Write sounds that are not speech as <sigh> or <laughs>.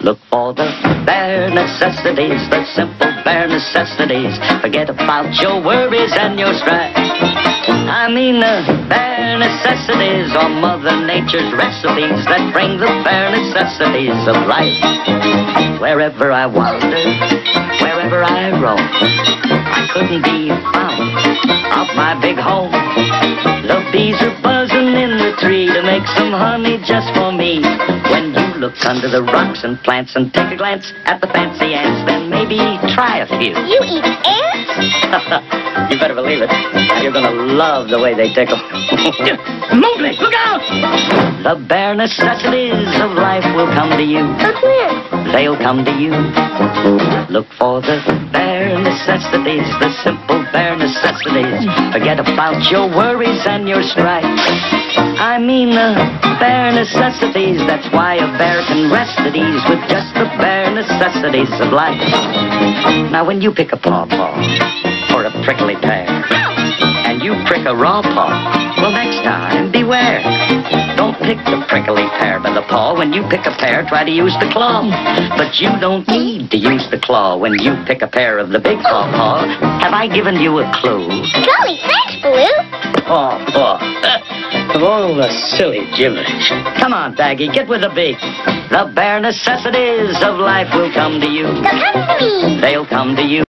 Look for the bare necessities, the simple bare necessities. Forget about your worries and your strife. I mean the bare necessities are Mother Nature's recipes that bring the bare necessities of life. Wherever I wander, wherever I roam, I couldn't be found off my big home. The bees are tree to make some honey just for me. When you look under the rocks and plants and take a glance at the fancy ants, then maybe try a few. You eat ants? <laughs> you better believe it. You're gonna love the way they tickle. <laughs> Mowgli, look out! The bare necessities of life will come to you. But when? They'll come to you. Look for the bare necessities, the simple bare necessities. Forget about your worries and your strife. I mean the bare necessities. That's why a bear can rest at ease with just the bare necessities of life. Now, when you pick a pawpaw or a prickly pear, and you prick a raw paw, well, next time, beware. Don't pick the prickly pear paw. When you pick a pear, try to use the claw. But you don't need to use the claw when you pick a pair of the big pawpaw. Have I given you a clue? Golly, thanks, Baloo. Pawpaw. Oh, Of all the silly gibberish. Come on, Baggy, get with the beat. The bare necessities of life will come to you. They'll come to me. They'll come to you.